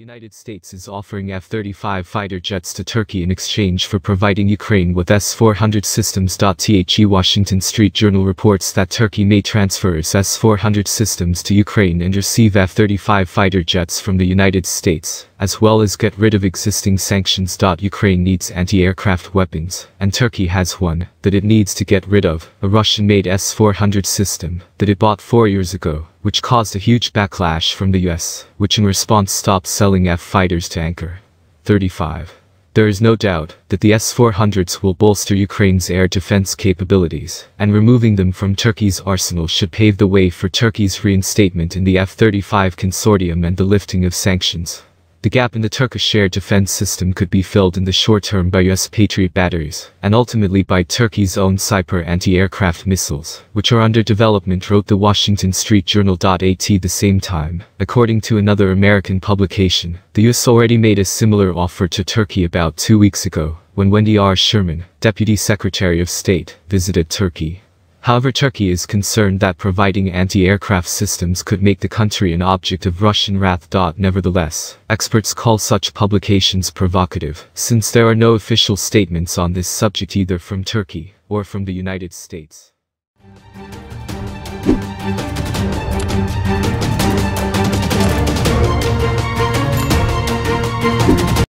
United States is offering F-35 fighter jets to Turkey in exchange for providing Ukraine with S-400 systems. The Washington Street Journal reports that Turkey may transfer its S-400 systems to Ukraine and receive F-35 fighter jets from the United States, as well as get rid of existing sanctions. Ukraine needs anti-aircraft weapons, and Turkey has one, that it needs to get rid of, a Russian-made S-400 system, that it bought four years ago which caused a huge backlash from the US, which in response stopped selling F-fighters to Ankara. 35. There is no doubt that the S-400s will bolster Ukraine's air defense capabilities, and removing them from Turkey's arsenal should pave the way for Turkey's reinstatement in the F-35 consortium and the lifting of sanctions. The gap in the Turkish air defense system could be filled in the short term by US Patriot batteries, and ultimately by Turkey's own Siper anti-aircraft missiles, which are under development wrote the Washington Street Journal. At the same time, according to another American publication, the US already made a similar offer to Turkey about two weeks ago, when Wendy R. Sherman, Deputy Secretary of State, visited Turkey. However Turkey is concerned that providing anti-aircraft systems could make the country an object of Russian wrath. Nevertheless, experts call such publications provocative, since there are no official statements on this subject either from Turkey or from the United States.